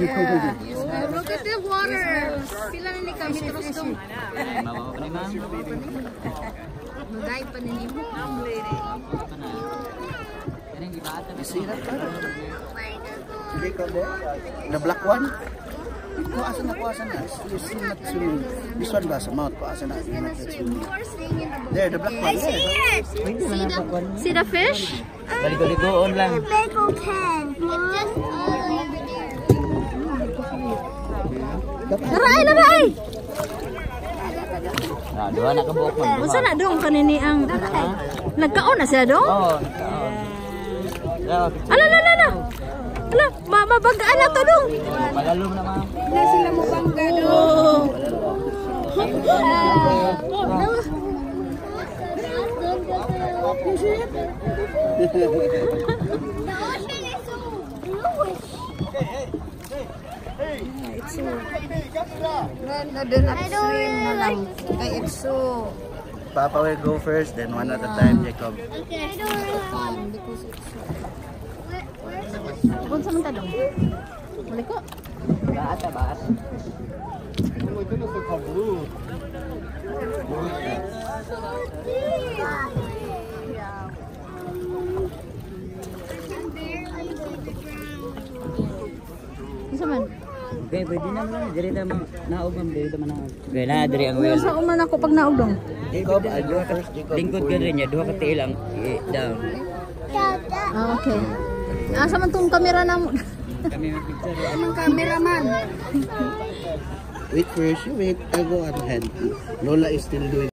Yeah. Yeah. Look at the water. Pila na ni kami terus dong. Mabawa pa ni ma'am. Magay pa ninyo. I'm bleeding. Kaning gibata na Sira ka. Hindi ka ba? The black one? Kuasa na, kuasa na. You see not swimming. This one ba sa mouth? Kuasa na. You're not swimming. There, the black one. There. See the, see the fish? Baligo-ligoon lang. Lego can. Naray, naray! Ah, duha na ka buok man. Unsa na dong kanini ang nagkaon na sila dong? Oh. Ala ala ala. Ala, ma mabagaan na to dong. Magalom na ma'am. Na sila mo bangga dong. No, do not swim na lang. Kay it's so Papa will go first, then one at a time, Jacob. fun because it's so Unsa man ta dong? Balik ko. Ah, baat. Unsa man? Okay, pwede na lang. Diri na mga naog ma'am. Diri naman naog. Okay na, diri ang well. Unsa ko man ako pag naog dong? Jacob, go first, Jacob. Lingkod ka rin niya. Duha ka tiil ang i- down. Ah, okay. Asa man tong kamera na mo? Kami may picture. Ang cameraman. Wait first, you wait. I'll go ahead. Lola is still doing